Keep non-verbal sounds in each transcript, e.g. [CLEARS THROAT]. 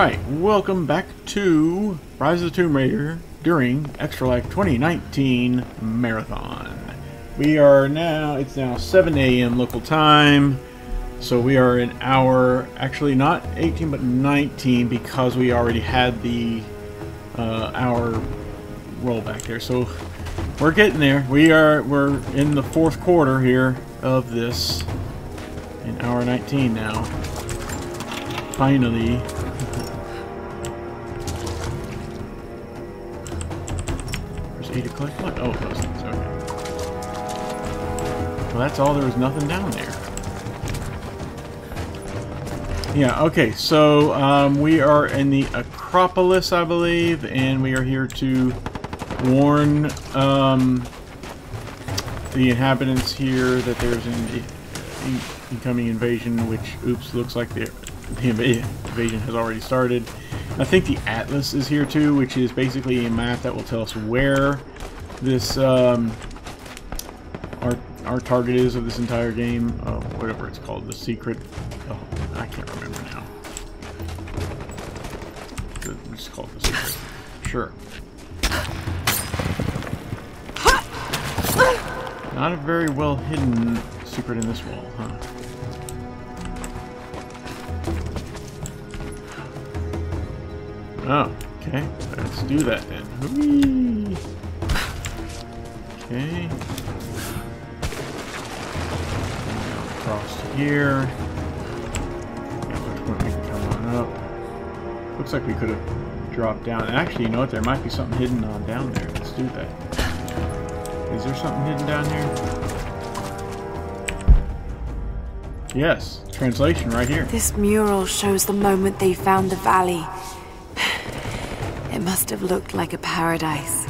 Alright, welcome back to Rise of the Tomb Raider during Extra Life 2019 Marathon. We are now, it's now 7 a.m. local time, so we are an hour, actually not 18 but 19 because we already had the uh, hour rollback there. So we're getting there. We are, we're in the fourth quarter here of this, in hour 19 now. Finally. Eight collect. What? Oh, those things. Okay. Well, that's all. There was nothing down there. Yeah. Okay. So um, we are in the Acropolis, I believe, and we are here to warn um, the inhabitants here that there's an incoming invasion, which, oops, looks like the, the invasion has already started. I think the Atlas is here too, which is basically a map that will tell us where this, um, our, our target is of this entire game. Oh, whatever it's called, the secret. Oh, I can't remember now. It's called the secret. Sure. Not a very well hidden secret in this wall, huh? Oh, okay. Let's do that then. Whee! Okay. Across here. Which one we can come on up. Looks like we could have dropped down. Actually, you know what? There might be something hidden on down there. Let's do that. Is there something hidden down here? Yes, translation right here. This mural shows the moment they found the valley. It must have looked like a paradise.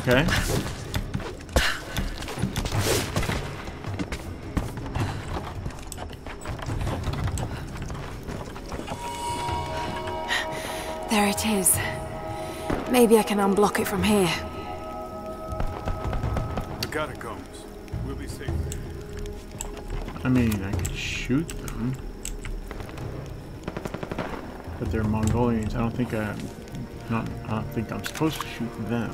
Okay. There it is. Maybe I can unblock it from here. The catacombs. We'll be safe. I mean, I could shoot them. But they're Mongolians. I don't think I'm not I don't think I'm supposed to shoot them.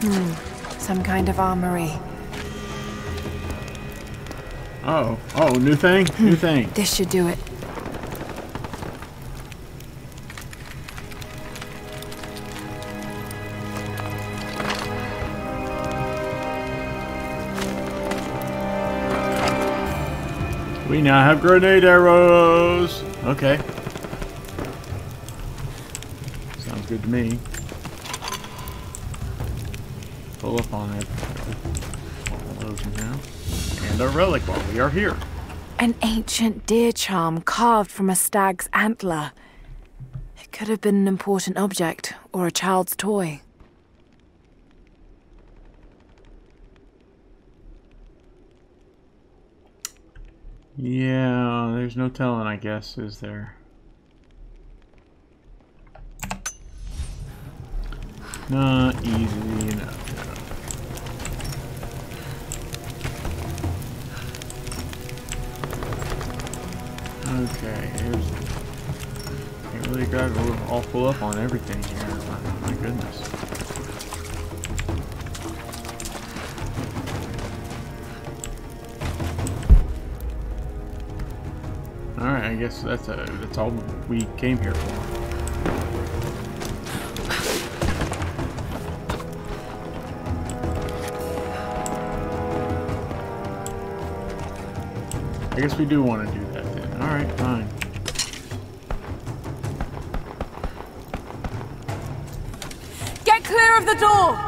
Hmm. Some kind of armory. Oh. Oh, new thing? New thing. This should do it. Now have grenade arrows. Okay. Sounds good to me. Pull up on it. All those now. And a relic while we are here. An ancient deer charm carved from a stag's antler. It could have been an important object or a child's toy. Yeah, there's no telling, I guess, is there? Not easy enough. Okay, here's. Can't really got all full up on everything here. My goodness. I guess that's a, that's all we came here for. I guess we do want to do that then. Alright, fine. Get clear of the door!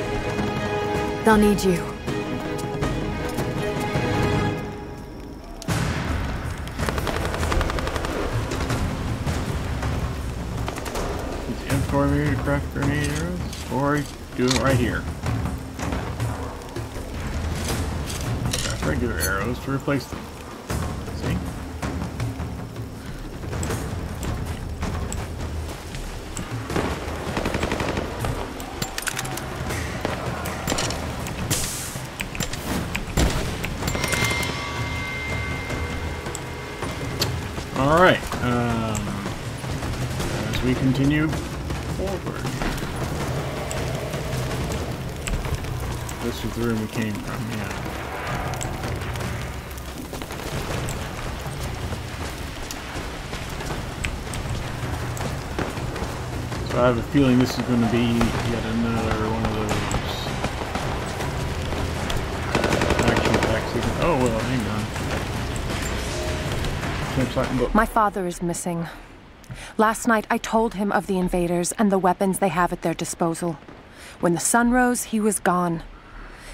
They'll need you. Inventory menu to craft grenade arrows, or do it right here. Craft regular arrows to replace them. Continue forward. This is the room we came from, yeah. So I have a feeling this is going to be yet another one of those action-packed. Oh, well, hang on. My father is missing. Last night, I told him of the invaders and the weapons they have at their disposal. When the sun rose, he was gone.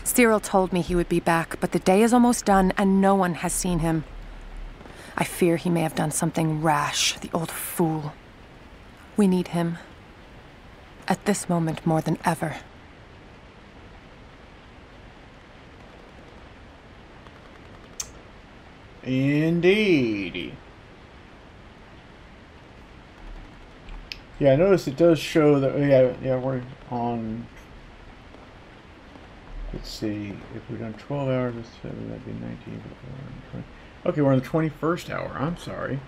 Cyril told me he would be back, but the day is almost done and no one has seen him. I fear he may have done something rash, the old fool. We need him. At this moment more than ever. Indeed. Yeah, I noticed it does show that. oh, Yeah, yeah, we're on. Let's see. If we're done 12 hours, that'd be 19. but we're on 20 Okay, we're on the 21st hour. I'm sorry.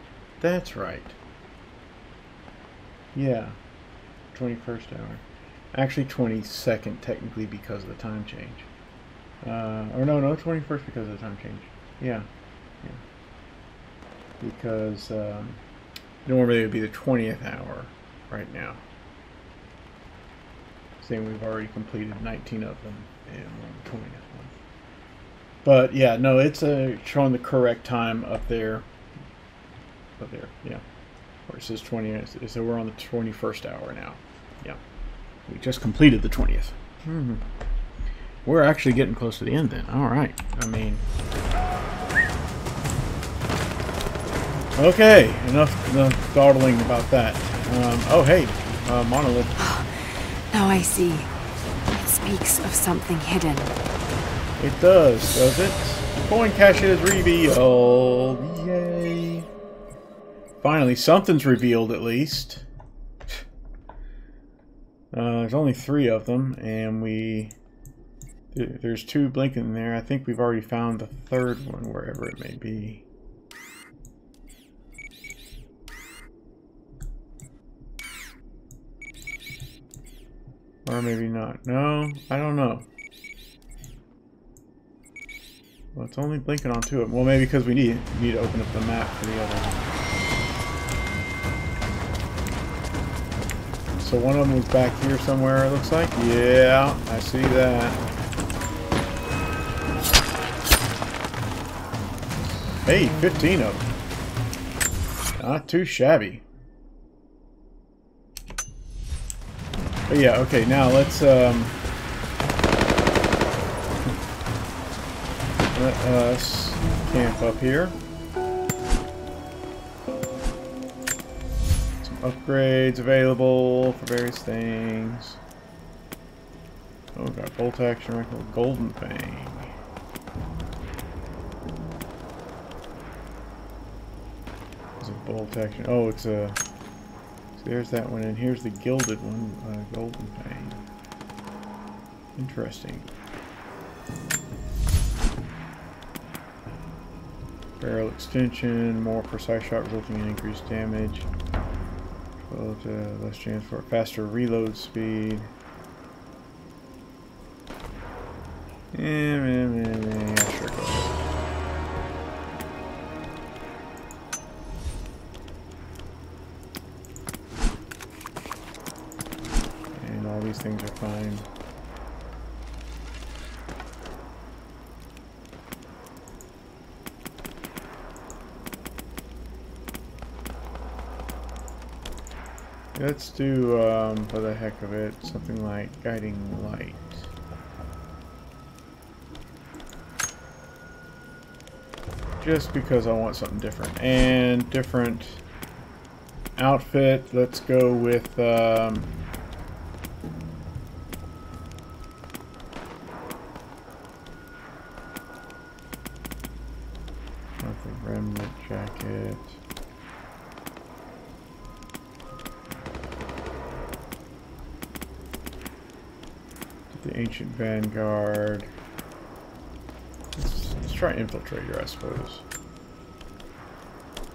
That's right. Yeah. 21st hour. Actually, 22nd, technically, because of the time change. Uh, or no, no, 21st because of the time change. Yeah. Yeah. Because um, normally it would be the 20th hour right now. Saying we've already completed 19 of them and we're on the 20th one. But yeah, no, it's uh, showing the correct time up there. Up there, yeah. Where it says 20, so we're on the 21st hour now. Yeah. We just completed the 20th. hmm We're actually getting close to the end then. All right. I mean, Okay, enough, enough dawdling about that. Um, oh, hey, uh, monolith. [GASPS] Now I see. It speaks of something hidden. It does, does it? Coin cache is revealed. Yay. Finally, something's revealed at least. [SIGHS] Uh, there's only three of them, and we... There's two blinking there. I think we've already found the third one, wherever it may be. Or maybe not. No, I don't know. Well, it's only blinking on two of them. Well, maybe because we need need to open up the map for the other one. So one of them was back here somewhere, it looks like. Yeah, I see that. Hey, 15 of them. Not too shabby. But yeah, okay, now let's um let us camp up here. Some upgrades available for various things. Oh, we got bolt action rifle, golden thing. It's a bolt action. Oh, it's a. So there's that one, and here's the gilded one, uh, golden fang. Interesting. Barrel extension, more precise shot resulting in increased damage. Well, uh, less chance for a faster reload speed. Yeah, yeah, things are fine. Let's do, um, for the heck of it, something like guiding light. Just because I want something different. And different outfit, let's go with um, The ancient vanguard. Let's, let's try infiltrator, I suppose.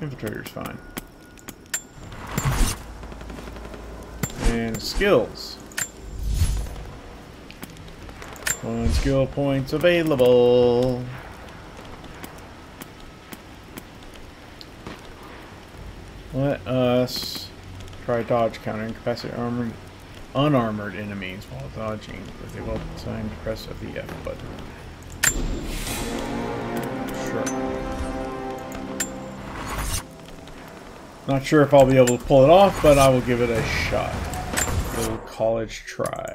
Infiltrator's fine. And skills. One skill points available. Let us try dodge counter incapacity armored unarmored enemies while dodging with a well designed press of the F button. Sure. Not sure if I'll be able to pull it off, but I will give it a shot. A little college try,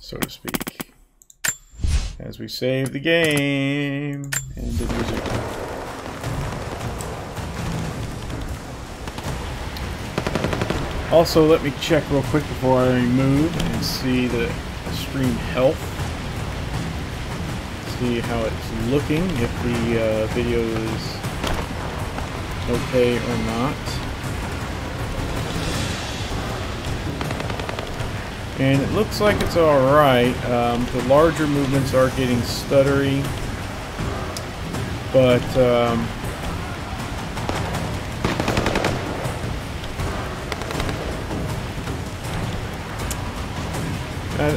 so to speak. As we save the game and did resume. Also, let me check real quick before I move and see the stream health. See how it's looking, if the uh, video is okay or not. And it looks like it's alright. Um, the larger movements are getting stuttery. But, um,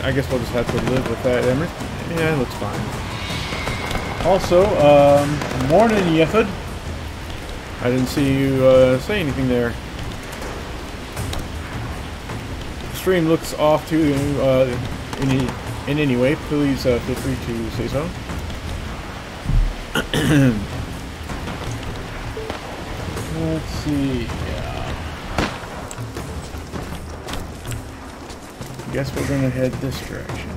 I, I guess we'll just have to live with that. Yeah, it looks fine. Also, um, morning, Yethid. I didn't see you uh, say anything there. The stream looks off to uh, in, in any way. Please uh, feel free to say so. [CLEARS THROAT] Let's see. Guess we're gonna head this direction.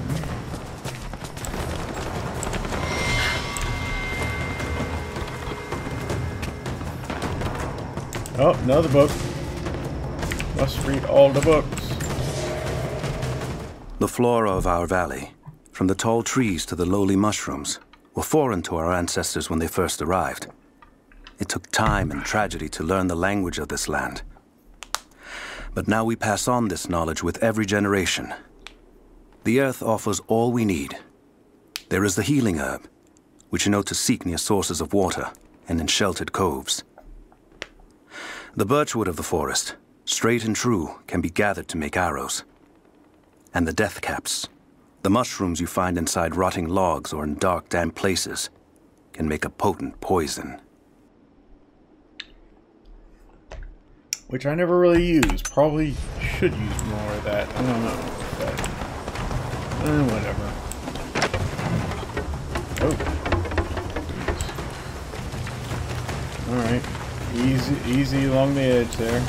Oh, another book. Must read all the books. The flora of our valley, from the tall trees to the lowly mushrooms, were foreign to our ancestors when they first arrived. It took time and tragedy to learn the language of this land. But now we pass on this knowledge with every generation. The earth offers all we need. There is the healing herb, which you know to seek near sources of water and in sheltered coves. The birchwood of the forest, straight and true, can be gathered to make arrows. And the death caps, the mushrooms you find inside rotting logs or in dark, damp places, can make a potent poison. Which I never really use. Probably should use more of that. I don't know. But, eh, whatever. Oh. Alright. Easy, easy along the edge there.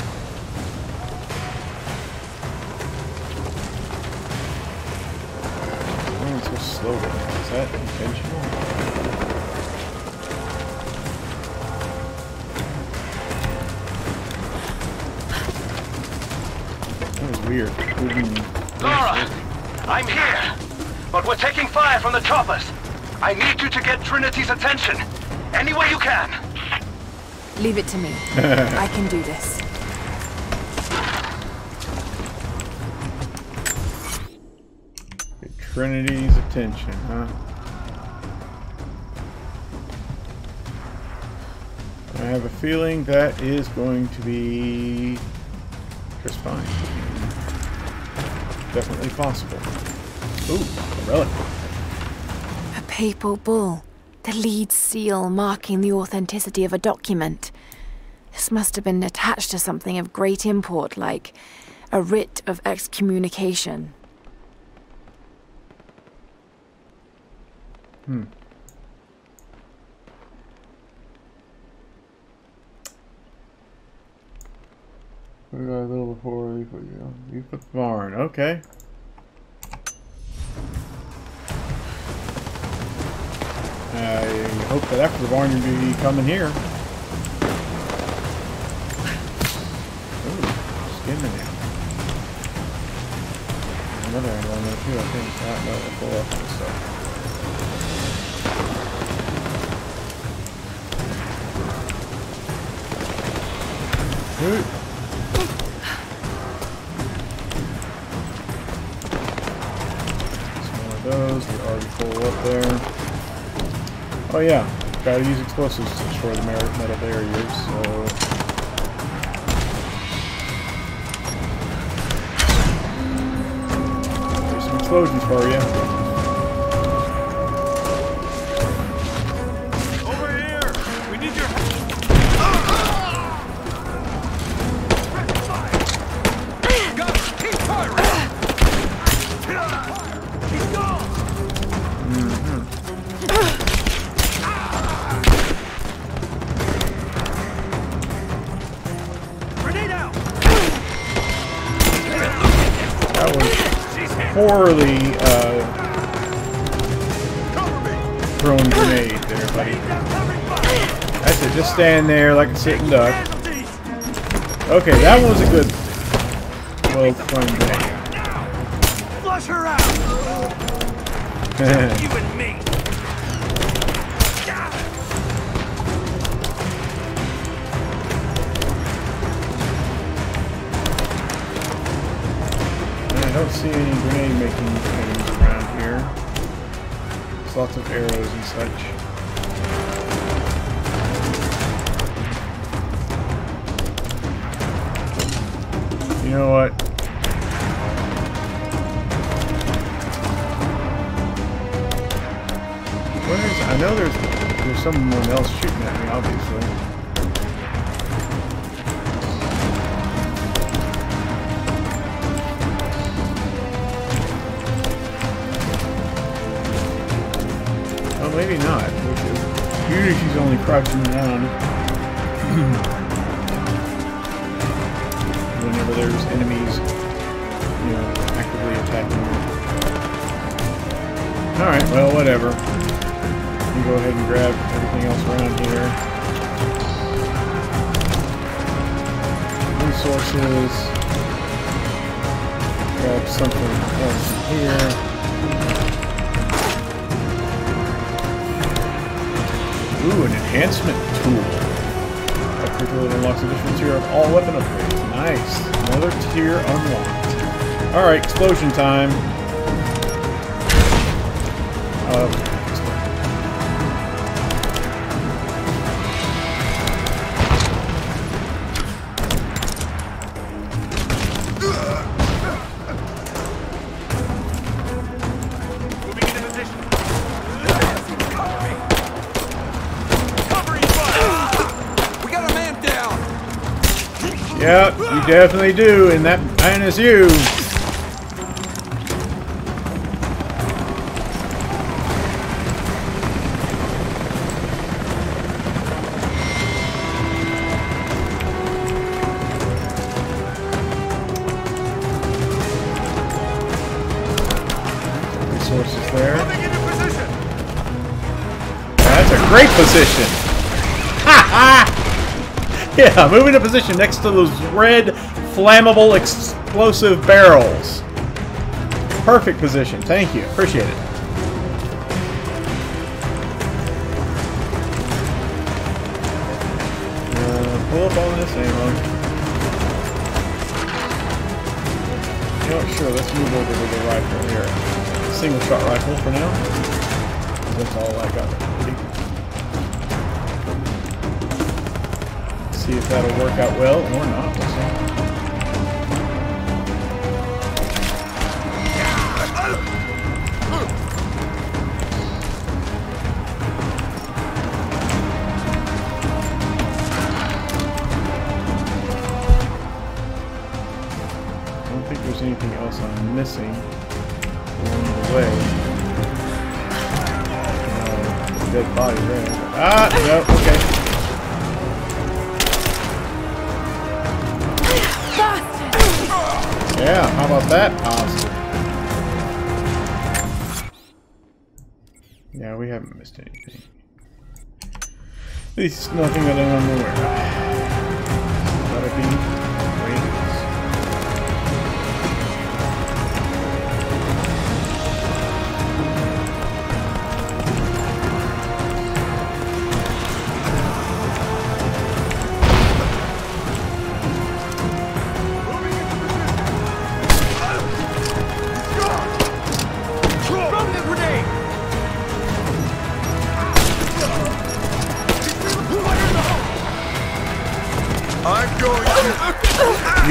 Oh, so slow. Is that intentional? Weird. Lara! I'm here! But we're taking fire from the choppers! I need you to get Trinity's attention! Any way you can! Leave it to me. [LAUGHS] I can do this. Get Trinity's attention, huh? I have a feeling that is going to be just fine definitely possible. Ooh, a relic. A papal bull. The lead seal marking the authenticity of a document. This must have been attached to something of great import, like a writ of excommunication. Hmm. We got a little before we put you. You put the barn. Okay. I hope that after the barn you'll be coming here. Ooh, skimming it. Another angle on there too, I think. That no, we'll pull up and stuff. Ooh. Those. They're already up there. Oh yeah, gotta use explosives to destroy the metal barriers, so... There's some explosions for you. Sitting duck. Okay, that was a good well thrown grenade. Flush her out! [LAUGHS] You and me! I don't see any grenade making things around here. There's lots of arrows and such. Resources. Grab something else here. Ooh, an enhancement tool. Upgrade tool unlocks additional tier of all weapon upgrades. Nice. Another tier unlocked. Alright, explosion time. Uh, definitely do, and that man is you. Resources there. Moving into position! That's a great position. [LAUGHS] Ha ha! Yeah, moving to position next to those red, flammable, explosive barrels. Perfect position. Thank you. Appreciate it. Uh, pull up all this ammo. You know? Sure, let's move over to the rifle here. Single shot rifle for now. That's all I got. See if that'll work out well or not. Missing along the way. Uh, dead body there. Ah, no, okay. Yeah, how about that, Oscar? Yeah, we haven't missed anything. At least nothing that I'm aware of.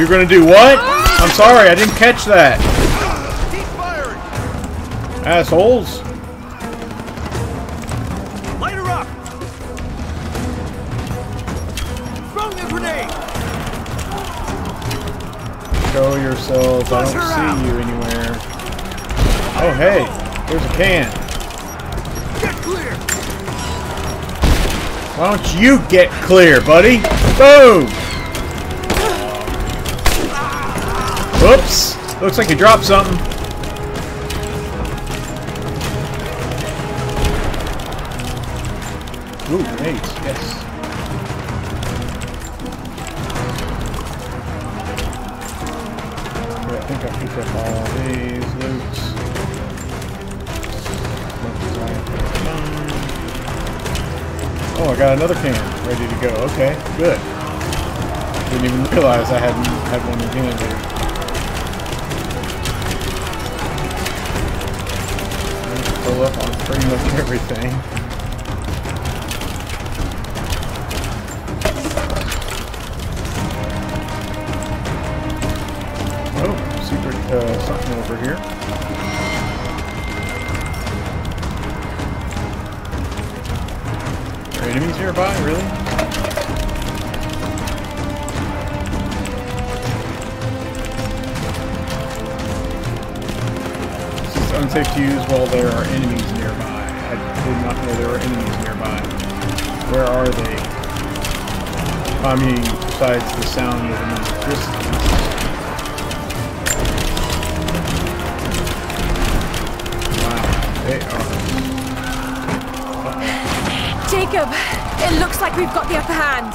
You're gonna do what? I'm sorry, I didn't catch that. Assholes. Light her up! Throw the grenade! Show yourselves. I don't see out. you anywhere. Oh, hey. There's a can. Get clear! Why don't you get clear, buddy? Boom! Whoops! Looks like you dropped something. Ooh, grenades, yes. I think I picked up all these find. Oh, I got another can ready to go. Okay, good. Didn't even realize I hadn't had one again pretty much everything. Oh, secret uh, something over here. Are enemies nearby? Really? Unsafe to use while there are enemies know there were enemies nearby. Where are they? I mean, besides the sound of electricity. Wow, they are. Jacob, it looks like we've got the upper hand.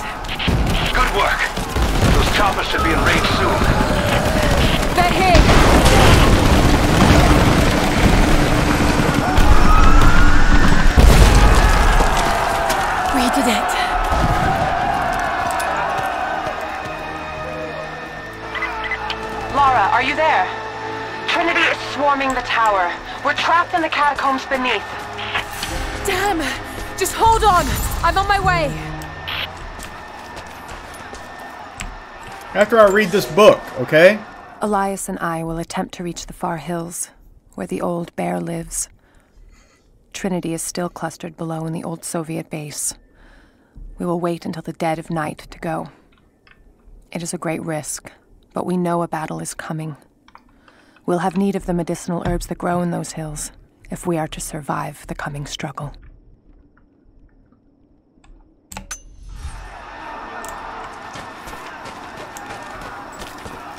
Good work. Those choppers should be in range soon. They're here. We did it. Lara, are you there? Trinity is swarming the tower. We're trapped in the catacombs beneath. Damn! Just hold on. I'm on my way. After I read this book, okay? Elias and I will attempt to reach the far hills, where the old bear lives. Trinity is still clustered below in the old Soviet base. We will wait until the dead of night to go. It is a great risk, but we know a battle is coming. We'll have need of the medicinal herbs that grow in those hills if we are to survive the coming struggle.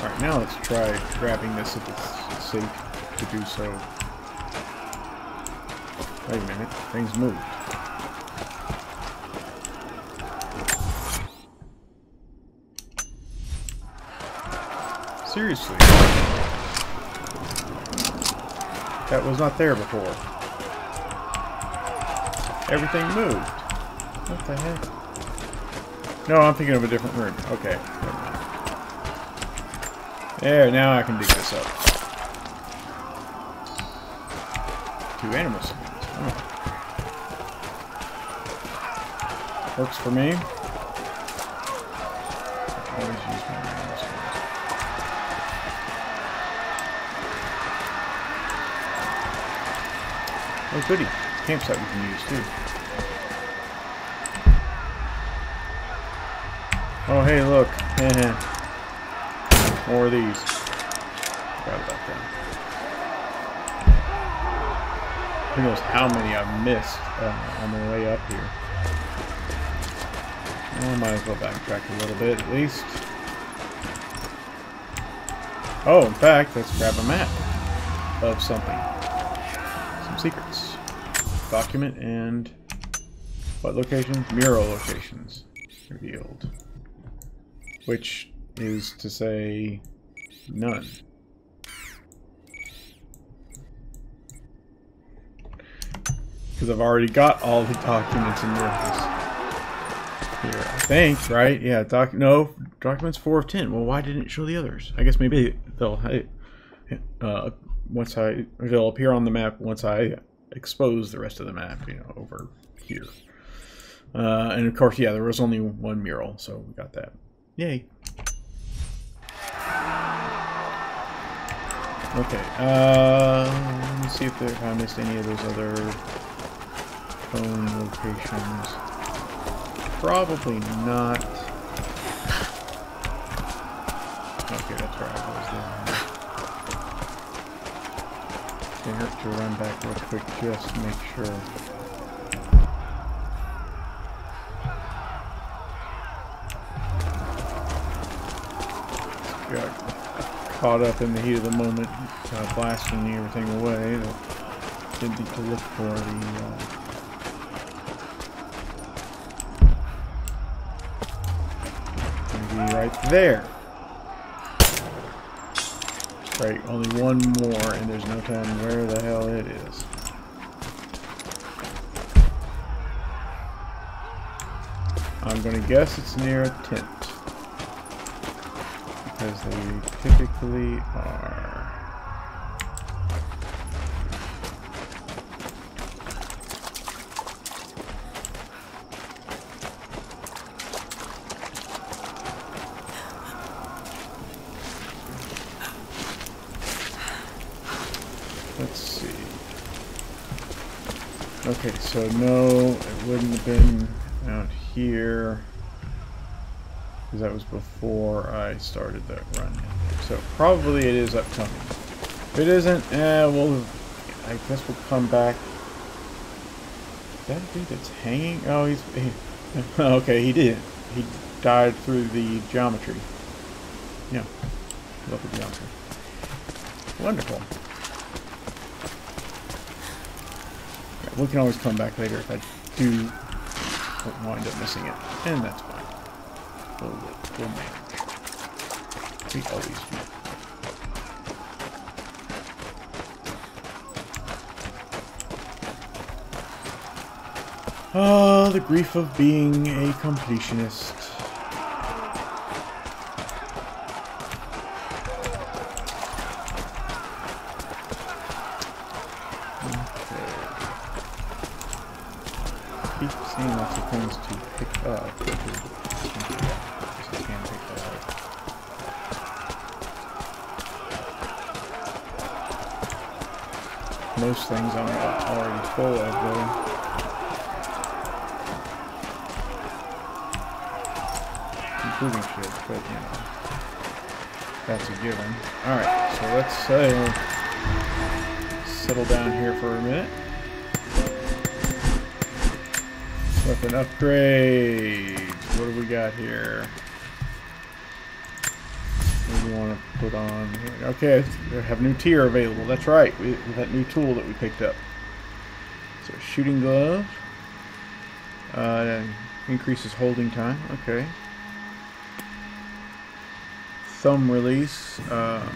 Alright, now let's try grabbing this if it's safe to do so. Wait a minute, things moved. Seriously. That was not there before. Everything moved. What the heck? No, I'm thinking of a different room. Okay. There, now I can dig this up. Two animals. Oh. Works for me. Oh goody. Campsite we can use too. Oh hey look. [LAUGHS] More of these. Forgot about that. Who knows how many I've missed uh, on the way up here. Well, might as well backtrack a little bit at least. Oh, in fact, let's grab a map of something. Document and what locations? Mural locations revealed. Which is to say none. Because I've already got all the documents and murals. Here, I think, right? Yeah, doc. No, documents four of ten. Well, why didn't it show the others? I guess maybe they'll. Uh, once I they'll appear on the map once I expose the rest of the map. You know, over here. Uh, and of course, yeah, there was only one mural, so we got that. Yay. Okay, uh, let me see if, there, if I missed any of those other phone locations. Probably not. Okay, that's right, I was there. I have to run back real quick just to make sure. Got caught up in the heat of the moment, uh, blasting everything away. Didn't need to look for the. Uh, right there. Right, only one more, and there's no telling where the hell it is. I'm gonna guess it's near a tent. Because they typically are. Let's see. Okay, so no, it wouldn't have been out here. Because that was before I started that run. So probably it is upcoming. If it isn't, eh, well, I guess we'll come back. That dude that's hanging? Oh, he's... He, [LAUGHS] okay, he did. He died through the geometry. Yeah. Love the geometry. Wonderful. We can always come back later if I do wind up missing it. And that's fine. We'll, we'll manage. We always do. Oh, the grief of being a completionist. Including shit, but you know. That's a given. Alright, so let's uh, settle down here for a minute. Weapon upgrades. What do we got here? What do we want to put on here? Okay, we have new tier available. That's right. We, with that new tool that we picked up. So shooting glove. Uh, increases holding time. Okay. Thumb release. Um,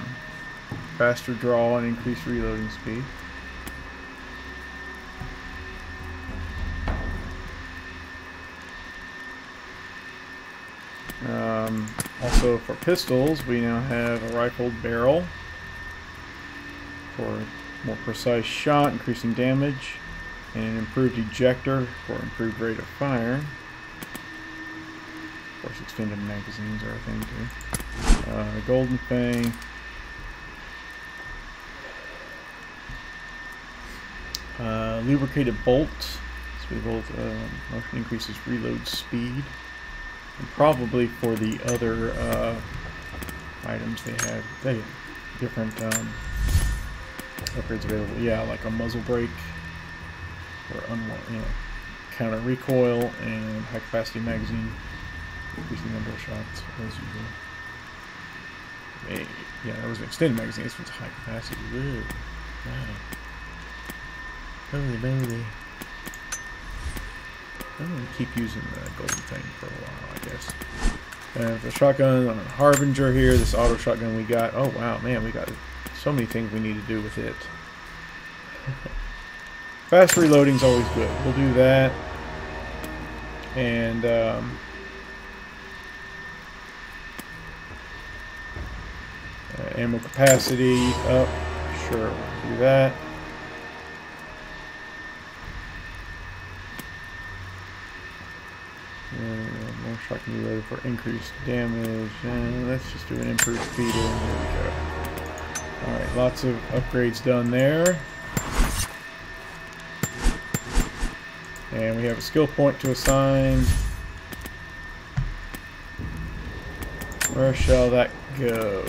faster draw and increased reloading speed. Um, also for pistols, we now have a rifled barrel for more precise shot, increasing damage, and an improved ejector for improved rate of fire. Of course, extended magazines are a thing too. Uh, Golden Fang. Uh, lubricated bolt. Speed bolt uh, motion increases reload speed. And probably for the other uh, items they have, they different um, upgrades available. Yeah, like a muzzle brake or you know, counter recoil and high capacity magazine. Increase the number of shots as usual. Hey, yeah, that was an extended magazine. This one's high capacity. Wow. Holy moly. I'm gonna keep using the golden thing for a while, I guess. And the shotgun on a Harbinger here, this auto shotgun we got. Oh wow, man, we got so many things we need to do with it. [LAUGHS] Fast reloading's always good. We'll do that. And um, ammo capacity up. Sure, we'll do that. Uh, more shotgun reloaded for increased damage. And let's just do an improved speed. There we go. Alright, lots of upgrades done there. And we have a skill point to assign. Where shall that go?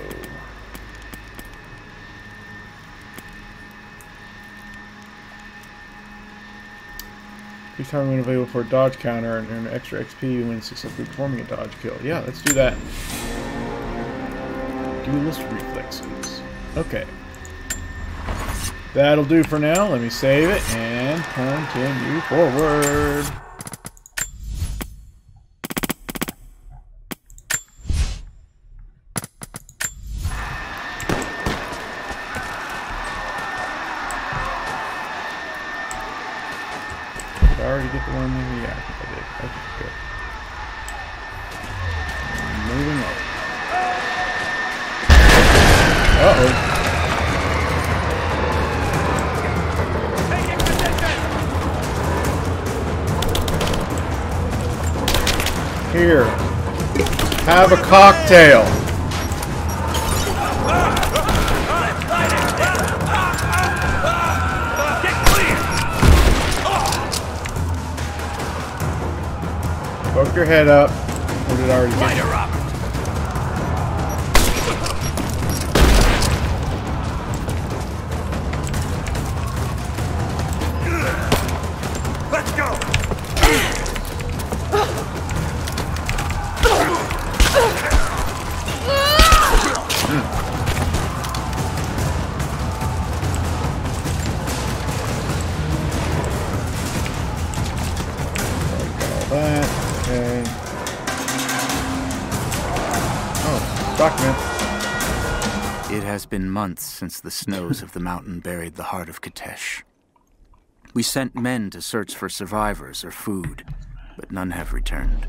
Each time when available for a dodge counter and earn extra XP when successfully performing a dodge kill. Yeah, let's do that. Duelist reflexes. Okay. That'll do for now. Let me save it and continue forward. Cocktail. Poke your head up. Or did already since the snows of the mountain buried the heart of Kitezh. We sent men to search for survivors or food, but none have returned.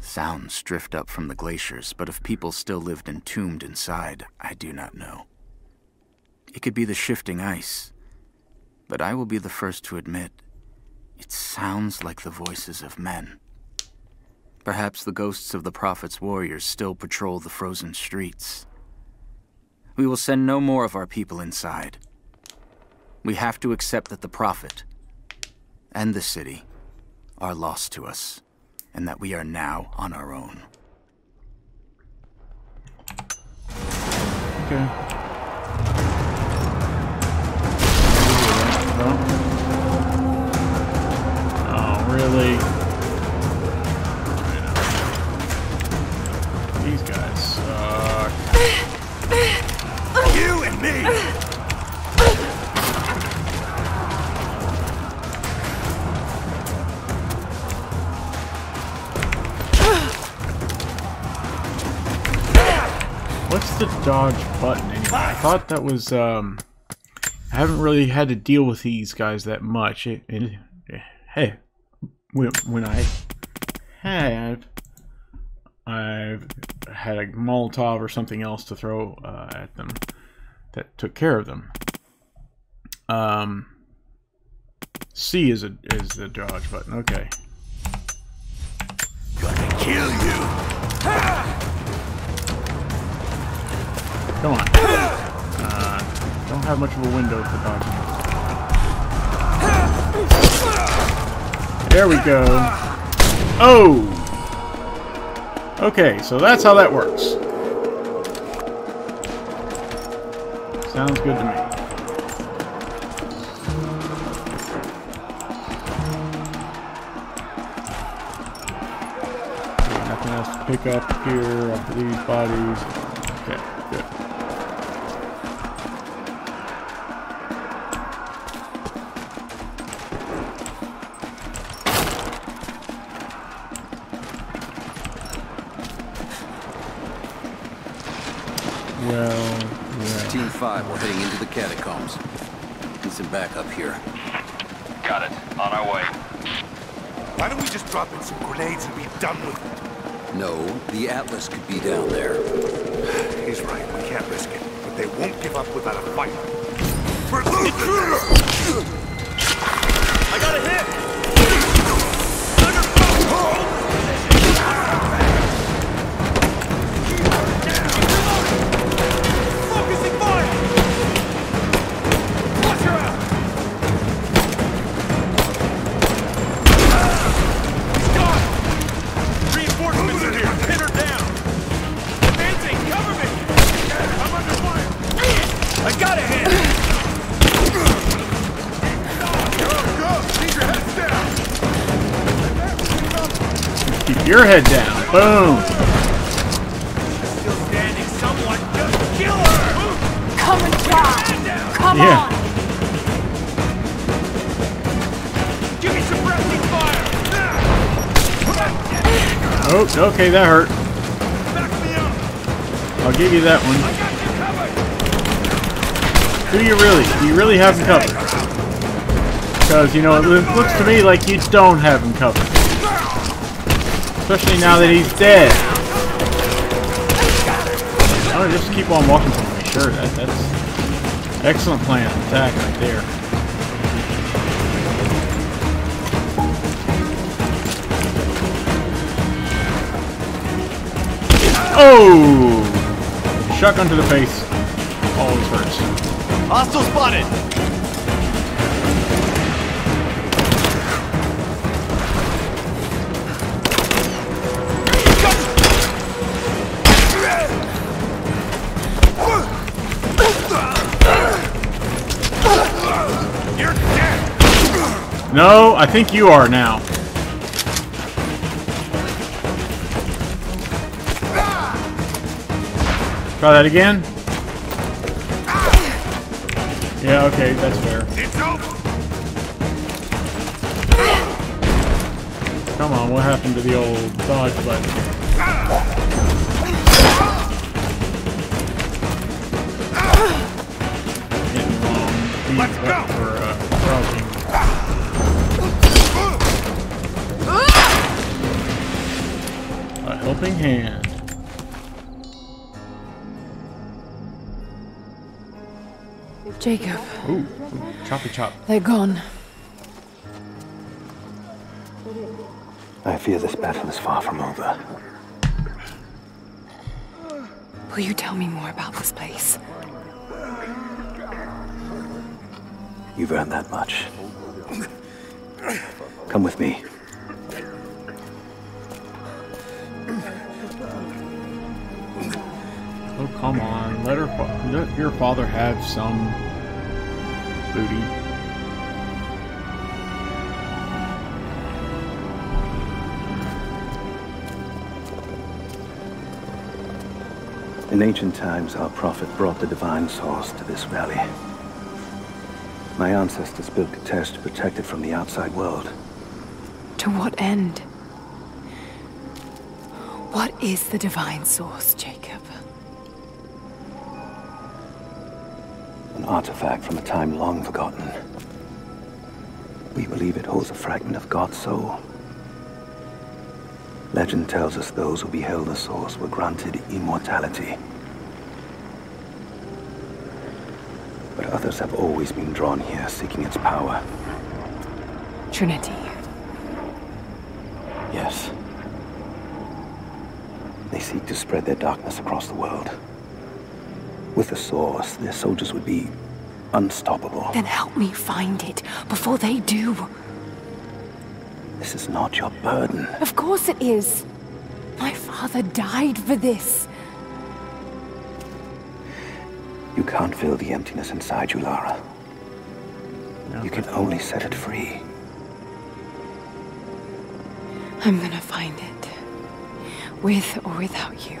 Sounds drift up from the glaciers, but if people still lived entombed inside, I do not know. It could be the shifting ice, but I will be the first to admit it sounds like the voices of men. Perhaps the ghosts of the Prophet's warriors still patrol the frozen streets. We will send no more of our people inside. We have to accept that the Prophet and the city are lost to us, and that we are now on our own. Okay. Oh, really? These guys suck. [LAUGHS] dodge button anyway? I thought that was, um... I haven't really had to deal with these guys that much. It, it, hey, when, when I have... I've had a Molotov or something else to throw uh, at them that took care of them. Um, C is a is the dodge button. Okay. Gonna kill you! Come on. Uh, don't have much of a window for dodging. There we go. Oh! Okay, so that's how that works. Sounds good to me. Nothing else to pick up here of these bodies. 5, we're heading into the catacombs. Need some backup here. Got it. On our way. Why don't we just drop in some grenades and be done with it? No, the Atlas could be down there. [SIGHS] He's right. We can't risk it. But they won't give up without a fight. We're [LAUGHS] losing! Okay, that hurt. I'll give you that one. Do you really? Do you really have him covered? Because, you know, it looks to me like you don't have him covered. Especially now that he's dead. I'm gonna just keep on walking to make sure that that's excellent plan attack right there. Oh! Shotgun to the face. Always hurts. Hostile spotted! You're dead! No, I think you are now. Try that again. Yeah, okay, that's fair. Come on, what happened to the old dodge button? Getting wrong. B Let's go! For, uh, crouching. A helping hand. Jacob, Ooh, choppy chop. they're gone. I fear this battle is far from over. Will you tell me more about this place? You've earned that much. Come with me. Oh, come on. Let her, fa- let your father have some booty. In ancient times, our prophet brought the divine source to this valley. My ancestors built a test to protect it from the outside world. To what end? What is the divine source, Jacob? Artifact from a time long forgotten. We believe it holds a fragment of God's soul. Legend tells us those who beheld the source were granted immortality. But others have always been drawn here seeking its power. Trinity. Yes. They seek to spread their darkness across the world. With the source, their soldiers would be unstoppable. Then help me find it before they do. This is not your burden. Of course it is. My father died for this. You can't fill the emptiness inside you, Lara. You can only set it free. I'm gonna find it. with or without you.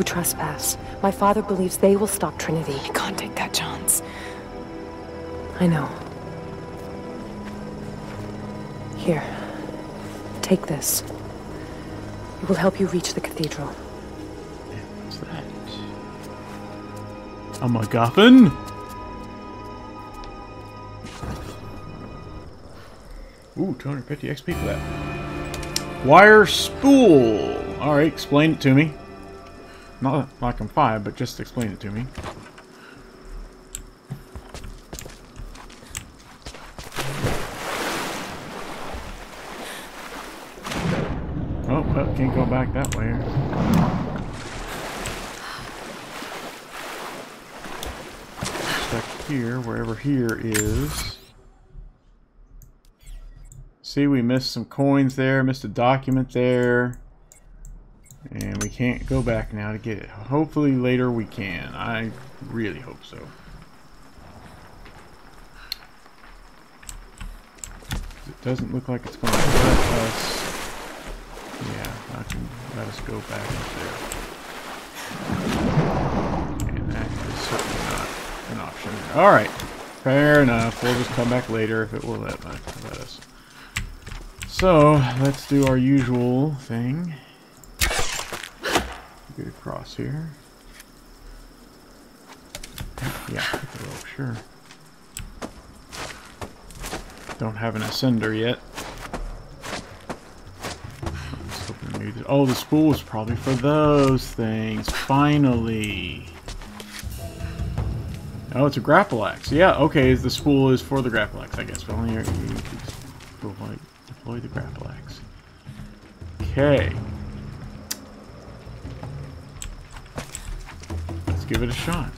who trespass. My father believes they will stop Trinity. I can't take that chance. I know. Here. Take this. It will help you reach the cathedral. What's that? A MacGuffin? Ooh, 250 XP for that. Wire spool. Alright, explain it to me. Not like I'm five, but just explain it to me. Oh, well, can't go back that way. Stuck here, wherever here is. See, we missed some coins there, missed a document there. And we can't go back now to get it. Hopefully later we can. I really hope so. It doesn't look like it's going to let us... Yeah, I can let us go back up there. And that is certainly not an option. Alright, fair enough. We'll just come back later if it will let, let us. So, let's do our usual thing. Get across here. Yeah, rope, sure. Don't have an ascender yet. Oh, the spool was probably for those things. Finally. Oh, it's a grapple axe. Yeah, okay, the spool is for the grapple axe, I guess. But only you deploy the grapple axe. Okay. Give it a shot.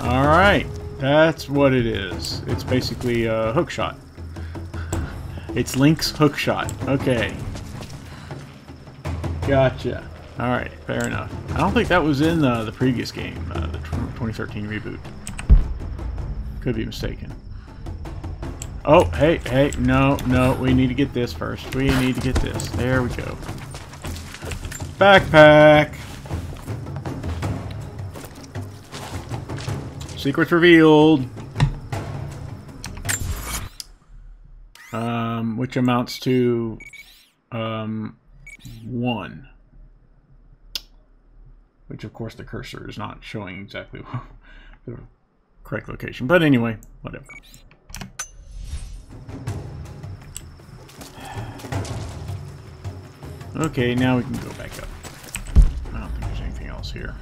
Alright, that's what it is. It's basically a hook shot. It's Link's hook shot. Okay. Gotcha. Alright, fair enough. I don't think that was in uh, the previous game, uh, the 2013 reboot. Could be mistaken. Oh, hey, hey, no, no, we need to get this first. We need to get this. There we go. Backpack! Secrets revealed. Um, which amounts to um, one. Which, of course, the cursor is not showing exactly [LAUGHS] the correct location. But anyway, whatever. Okay, now we can go back up. I don't think there's anything else here.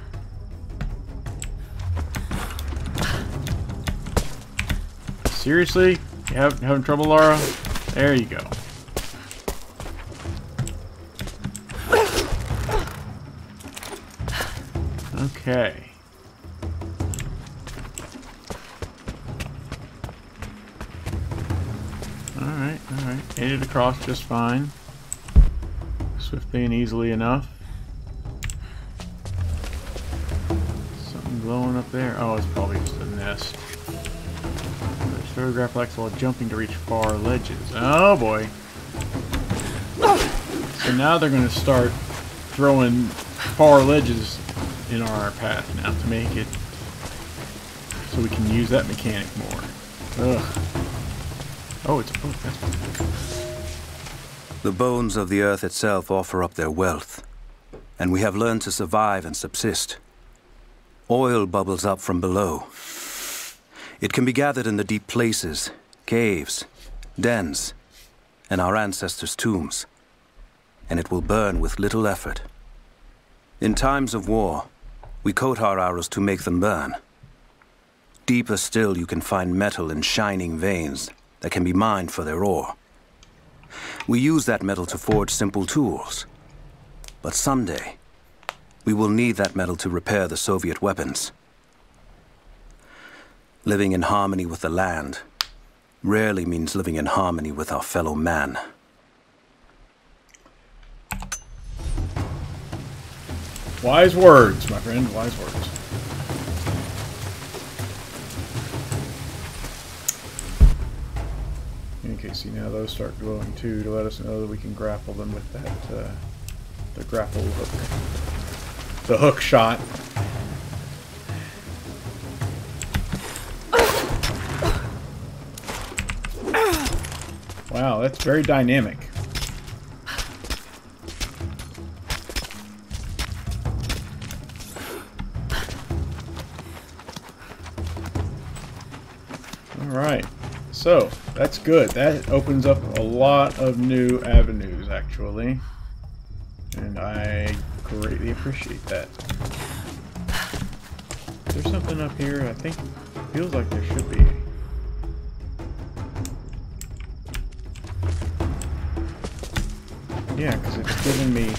Seriously? You have, having trouble, Lara? There you go. Okay. Alright, alright. Made it across just fine. Swiftly and easily enough. Something glowing up there. Oh, it's probably just a nest. There's Photograph like while jumping to reach far ledges. Oh boy. So now they're going to start throwing far ledges in our path now to make it so we can use that mechanic more. Ugh. Oh, it's a book. That's The bones of the earth itself offer up their wealth, and we have learned to survive and subsist. Oil bubbles up from below, it can be gathered in the deep places, caves, dens, and our ancestors' tombs. And it will burn with little effort. In times of war, We coat our arrows to make them burn. Deeper still, you can find metal in shining veins that can be mined for their ore. We use that metal to forge simple tools. But someday, we will need that metal to repair the Soviet weapons. Living in harmony with the land rarely means living in harmony with our fellow man. Wise words, my friend. Wise words. Okay, see now those start glowing too to let us know that we can grapple them with that, uh, the grapple hook. The hook shot. Wow, that's very dynamic. Alright, so that's good. That opens up a lot of new avenues, actually. And I greatly appreciate that. There's something up here, I think, feels like there should be. Yeah, because it's given me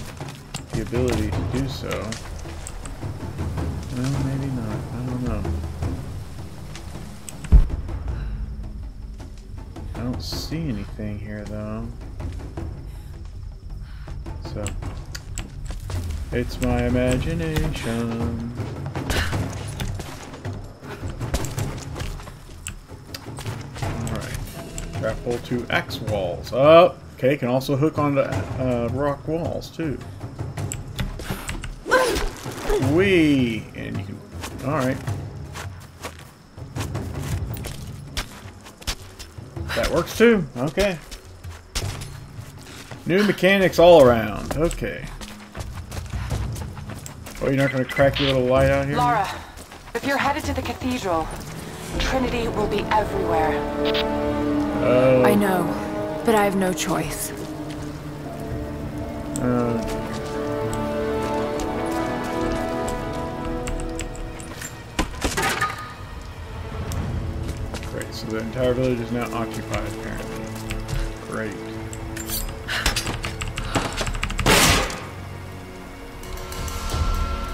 the ability to do so. Well, maybe not. I don't know. Don't see anything here, though. So, it's my imagination. Alright. Grapple to X walls. Up! Oh. Okay, can also hook onto uh, rock walls too. Wee! And you can... Alright. That works too. Okay. New mechanics all around. Okay. Oh, you're not going to crack your little light out here? Lara, if you're headed to the cathedral, Trinity will be everywhere. Oh. I know. But I have no choice. Uh, the entire village is now occupied, apparently. Great.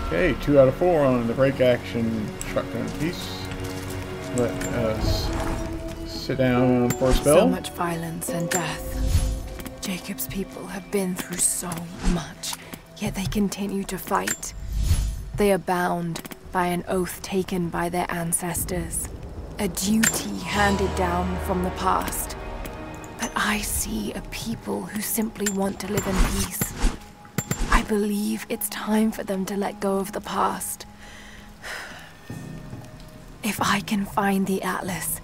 Okay, two out of four on the break action shotgun piece. Let us sit down for a spell. So much violence and death. Jacob's people have been through so much, yet they continue to fight. They are bound by an oath taken by their ancestors, a duty handed down from the past. But I see a people who simply want to live in peace. I believe it's time for them to let go of the past. [SIGHS] If I can find the Atlas,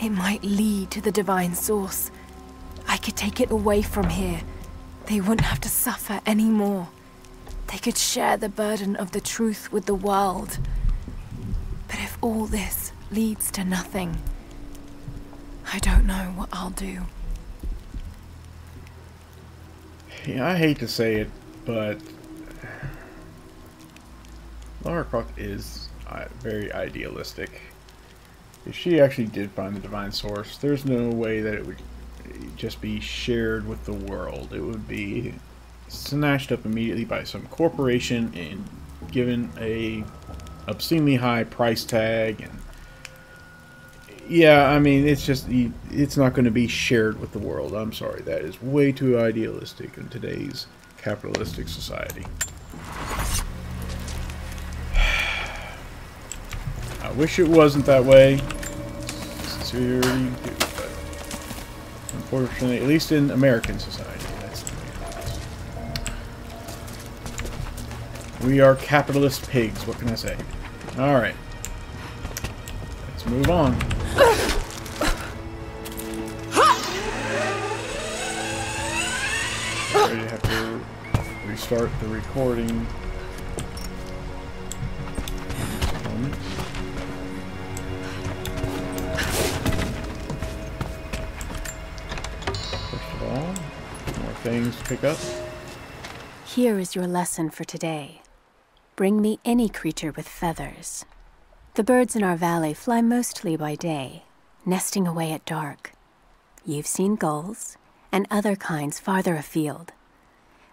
it might lead to the divine source. I could take it away from here. They wouldn't have to suffer anymore. They could share the burden of the truth with the world. But if all this leads to nothing, I don't know what I'll do. Yeah, I hate to say it, but Lara Croft is uh, very idealistic if she actually did find the divine source, there's no way that it would just be shared with the world. It would be snatched up immediately by some corporation and given a obscenely high price tag and yeah, I mean, it's just it's not going to be shared with the world. I'm sorry, that is way too idealistic in today's capitalistic society. [SIGHS] I wish it wasn't that way. Sincerely do, but unfortunately, at least in American society, that's the way. We are capitalist pigs, what can I say? Alright. Let's move on. Restart the recording. More things to pick up. Here is your lesson for today. Bring me any creature with feathers. The birds in our valley fly mostly by day, nesting away at dark. You've seen gulls and other kinds farther afield.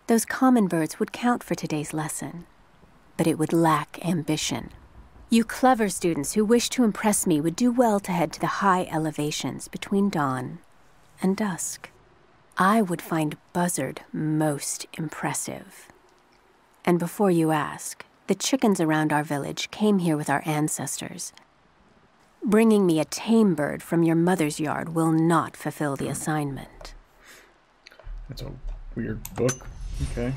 Those common birds would count for today's lesson, but it would lack ambition. You clever students who wish to impress me would do well to head to the high elevations between dawn and dusk. I would find Buzzard most impressive. And before you ask, the chickens around our village came here with our ancestors. Bringing me a tame bird from your mother's yard will not fulfill the assignment. That's a weird book. Okay.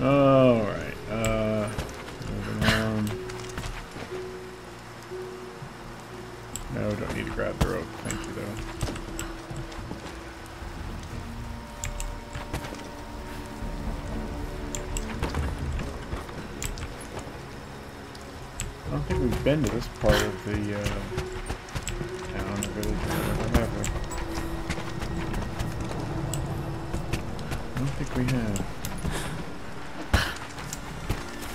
Alright, uh, on. No, don't need to grab the rope. Thank you, though. I don't think we've been to this part of the uh, don't think we have.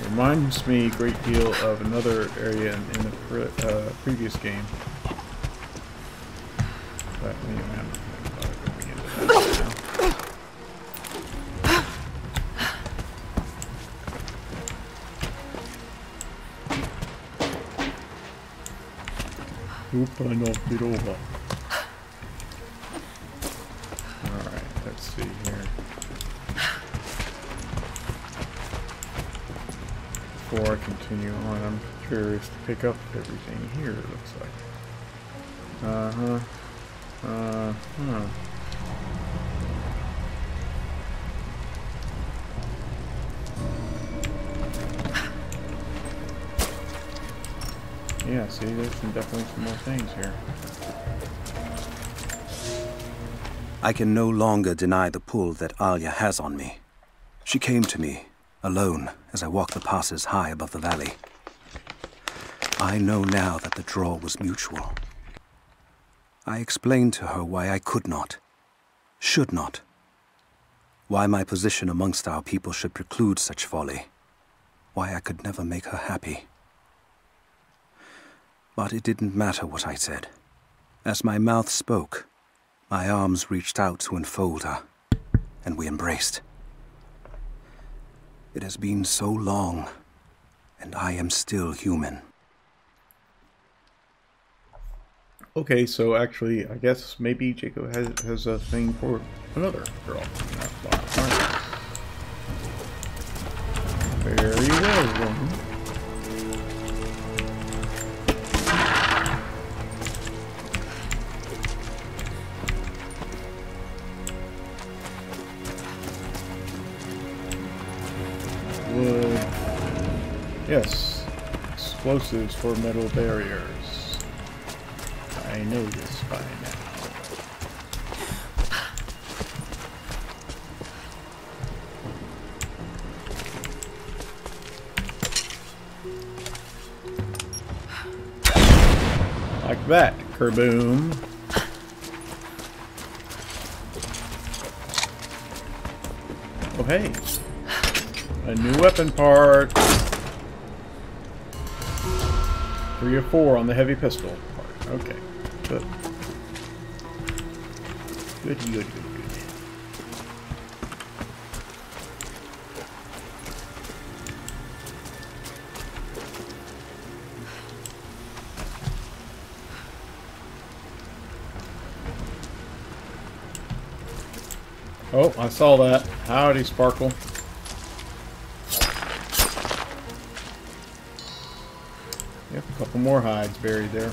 Reminds me a great deal of another area in, in the pre uh, previous game. But anyway, I'm not going now. Knocked Before I continue on, I'm curious to pick up everything here, it looks like. Uh-huh. Uh-huh. Yeah, see, there's some, definitely some more things here. I can no longer deny the pull that Alia has on me. She came to me, alone, as I walked the passes high above the valley. I know now that the draw was mutual. I explained to her why I could not, should not, why my position amongst our people should preclude such folly, why I could never make her happy. But it didn't matter what I said. As my mouth spoke, my arms reached out to enfold her, and we embraced. It has been so long, and I am still human. Okay, so actually, I guess maybe Jacob has, has a thing for another girl. Very well, woman. Explosives for metal barriers. I know this by now. Like that, kerboom. Oh hey, a new weapon part. Three or four on the heavy pistol part. Okay, good. Good, good, good, good. Oh, I saw that. Howdy, Sparkle. More hides buried there.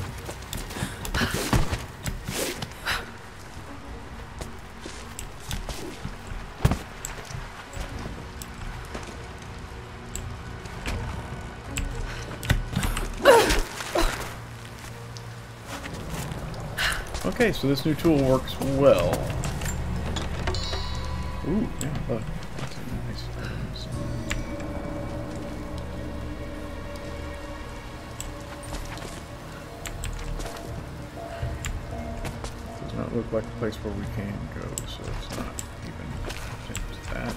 Okay, so this new tool works well. Ooh, yeah, look. That's nice uh, look like a place where we can go, so it's not even that.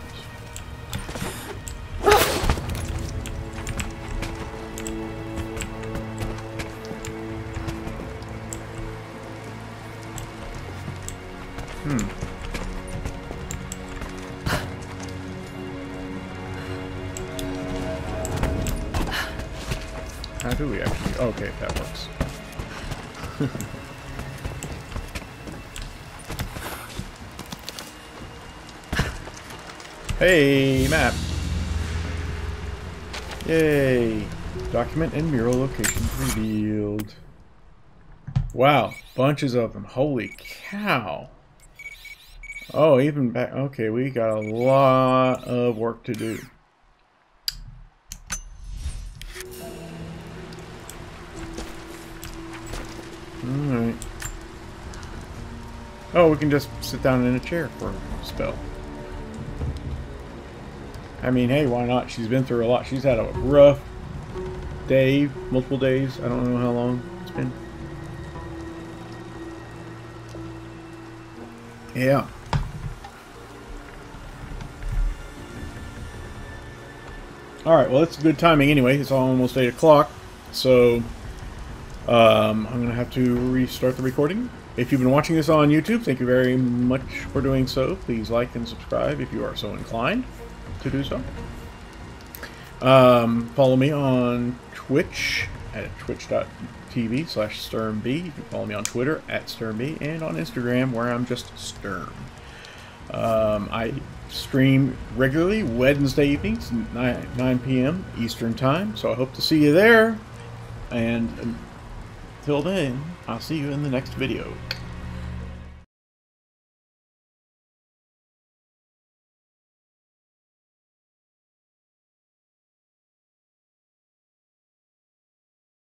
Hmm. How do we actually? Okay, that works. [LAUGHS] hey, map. Yay. Document and mural locations revealed. Wow, bunches of them. Holy cow. Oh, even back. Okay, we got a lot of work to do. Alright. Oh, we can just sit down in a chair for a spell. I mean, hey, why not? She's been through a lot. She's had a rough day, multiple days. I don't know how long it's been. Yeah. Alright, well, it's good timing anyway. It's almost 8 o'clock. So, um, I'm going to have to restart the recording. If you've been watching this on YouTube, thank you very much for doing so. Please like and subscribe if you are so inclined to do so. Um, follow me on Twitch at twitch.tv slash sturmb. You can follow me on Twitter at sturmb and on Instagram where I'm just sturm. Um, I stream regularly Wednesday evenings, 9, 9 p.m. Eastern Time, so I hope to see you there. And until then, I'll see you in the next video.